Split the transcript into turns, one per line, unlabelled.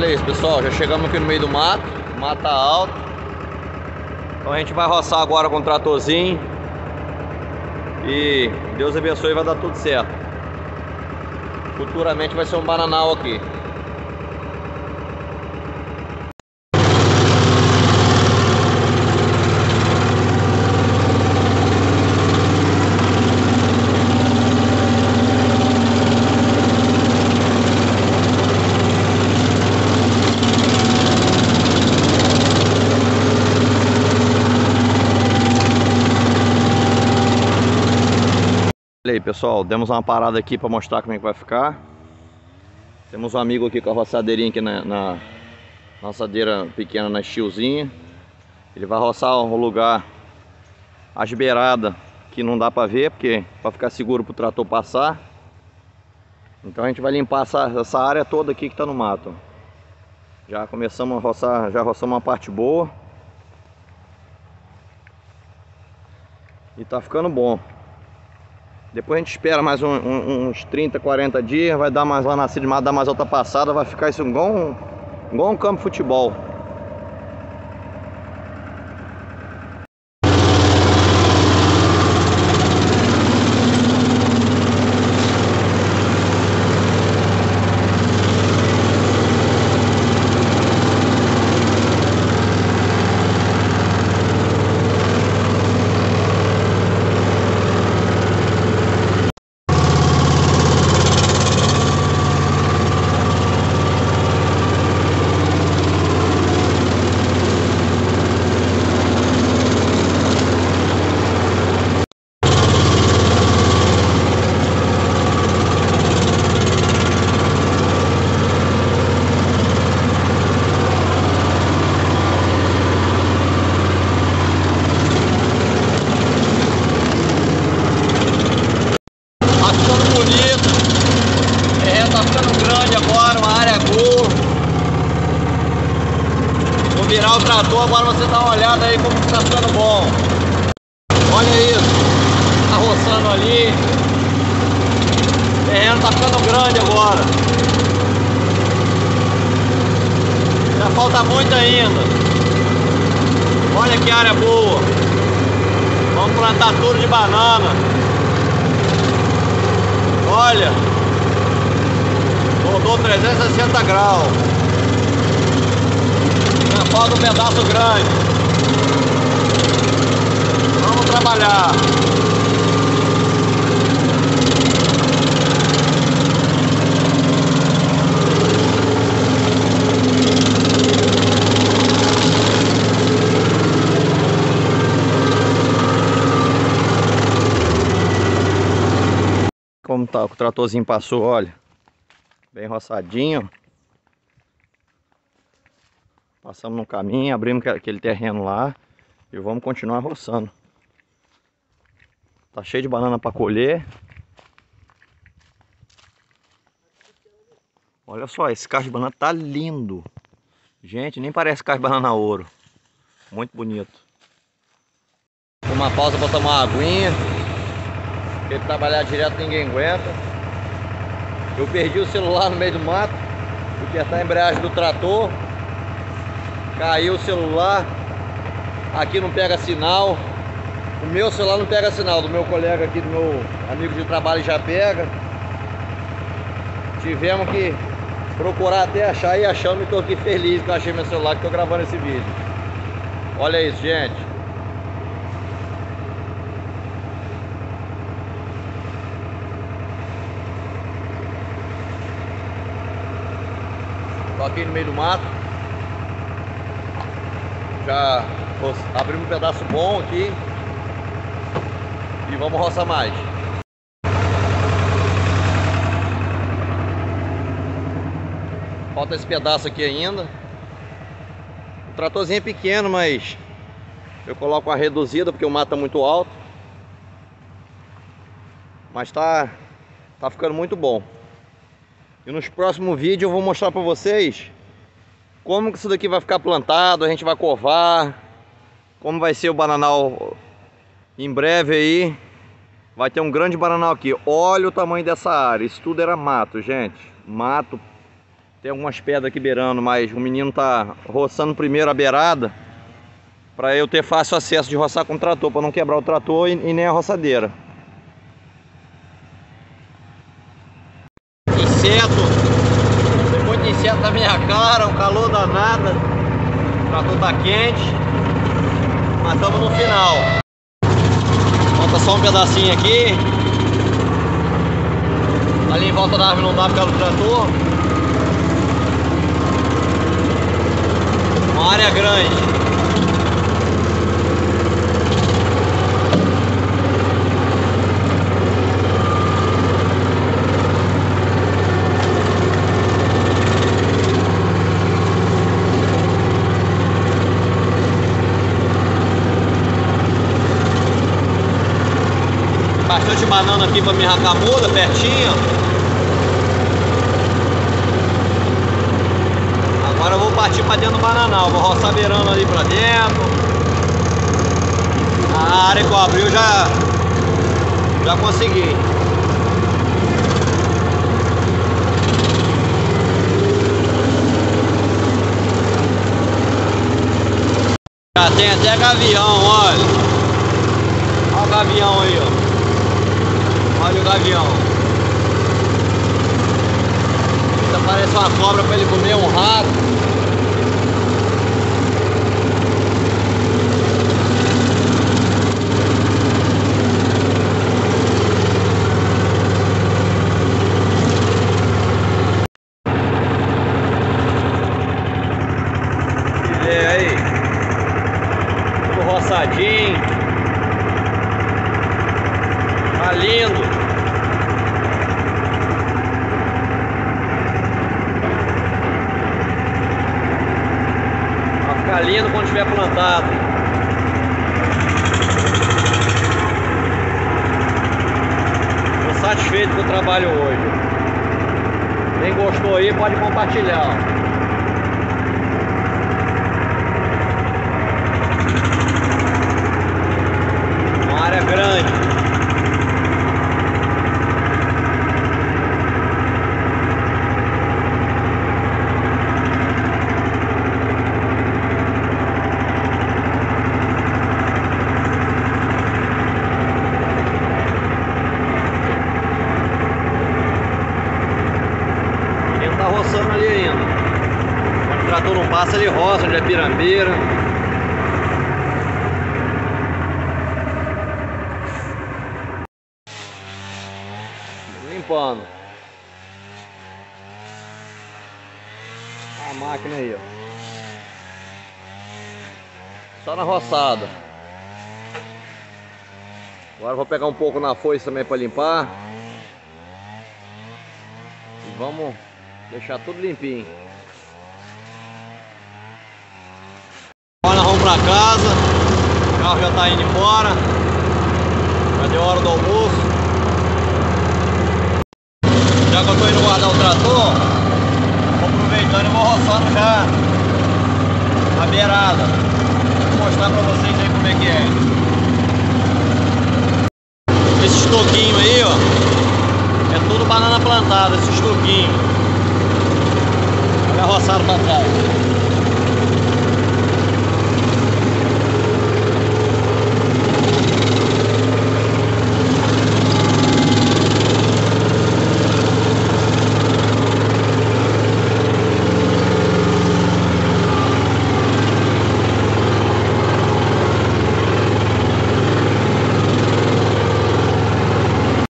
Olha isso, pessoal. Já chegamos aqui no meio do mato. Tá alto. Então a gente vai roçar agora com o tratorzinho. E Deus abençoe vai dar tudo certo. Futuramente vai ser um bananal aqui. Aí pessoal, demos uma parada aqui para mostrar como é que vai ficar. Temos um amigo aqui com a roçadeirinha aqui na, na roçadeira pequena na estiozinha Ele vai roçar o lugar as beiradas que não dá para ver porque para ficar seguro para o trator passar. Então a gente vai limpar essa, essa área toda aqui que está no mato. Já começamos a roçar, já roçamos uma parte boa. E tá ficando bom depois a gente espera mais um, um, uns 30, 40 dias, vai dar mais lá na cidade, dar mais outra passada, vai ficar isso igual um, igual um campo de futebol. Virar o trator, agora você dá uma olhada aí como está ficando bom. Olha isso, tá roçando ali. O terreno tá ficando grande agora. Já falta muito ainda. Olha que área boa. Vamos plantar tudo de banana. Olha. Rodou 360 graus falta um pedaço grande. Vamos trabalhar. Como tá, o tratorzinho passou, olha. Bem roçadinho. Passamos no caminho, abrimos aquele terreno lá e vamos continuar roçando. Tá cheio de banana para colher. Olha só, esse carro de banana tá lindo. Gente, nem parece carro de banana ouro. Muito bonito. Uma pausa para tomar uma aguinha. Porque trabalhar direto ninguém aguenta. Eu perdi o celular no meio do mato. Fui apertar a embreagem do trator. Caiu o celular. Aqui não pega sinal. O meu celular não pega sinal. Do meu colega aqui, do meu amigo de trabalho já pega. Tivemos que procurar até achar e achamos e estou aqui feliz que eu achei meu celular que estou gravando esse vídeo. Olha isso, gente. Estou aqui no meio do mato. Já abrimos um pedaço bom aqui. E vamos roçar mais. Falta esse pedaço aqui ainda. O tratorzinho é pequeno, mas eu coloco uma reduzida porque o mato tá muito alto. Mas tá, tá ficando muito bom. E nos próximos vídeos eu vou mostrar para vocês como que isso daqui vai ficar plantado, a gente vai covar, como vai ser o bananal em breve aí. Vai ter um grande bananal aqui. Olha o tamanho dessa área. Isso tudo era mato, gente. Mato Tem algumas pedras aqui beirando, mas o menino tá roçando primeiro a beirada para eu ter fácil acesso de roçar com o trator, para não quebrar o trator e, e nem a roçadeira. Inseto, tem muito inseto na minha cara, um calor danado, o trator tá quente, mas estamos no final. Falta só um pedacinho aqui. Ali em volta da árvore não dá por causa do trator. Uma área grande. Bastante banana aqui para me arrancar muda, pertinho. Agora eu vou partir para dentro do bananal, vou roçar beirando ali para dentro. A área que eu abri eu já, já consegui. Já tem até gavião, olha. Olha o gavião aí, ó. Olha o gavião. Parece uma cobra para ele comer um rato. E aí, tudo roçadinho. Tá lindo. ficar lindo quando estiver plantado. Estou satisfeito com o trabalho hoje. Quem gostou aí pode compartilhar. Uma área grande. roçando ali ainda. Quando o trator não passa, ele roça onde é pirambeira. Limpando. A máquina aí, ó. Só na roçada. Agora vou pegar um pouco na foice também para limpar. E vamos Deixar tudo limpinho. Agora nós vamos pra casa. O carro já tá indo embora. Já deu hora do almoço. Já que eu tô indo guardar o trator, vou aproveitando e vou roçando já a beirada. Vou mostrar pra vocês aí como é que é. Esse estoquinho aí, ó. É tudo banana plantada, esse estoquinho. Olha a roçada pra trás.